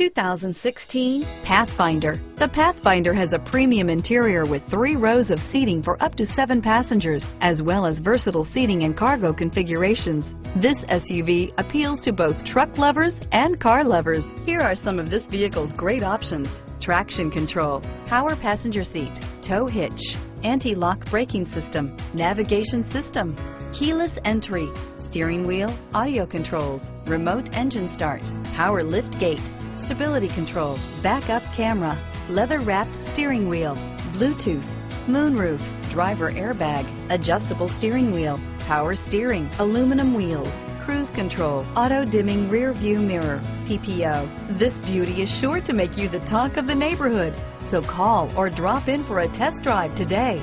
2016 Pathfinder. The Pathfinder has a premium interior with three rows of seating for up to seven passengers, as well as versatile seating and cargo configurations. This SUV appeals to both truck lovers and car lovers. Here are some of this vehicle's great options. Traction control, power passenger seat, tow hitch, anti-lock braking system, navigation system, keyless entry, steering wheel, audio controls, remote engine start, power lift gate, stability control, backup camera, leather-wrapped steering wheel, Bluetooth, moonroof, driver airbag, adjustable steering wheel, power steering, aluminum wheels, cruise control, auto-dimming rear view mirror, PPO. This beauty is sure to make you the talk of the neighborhood. So call or drop in for a test drive today.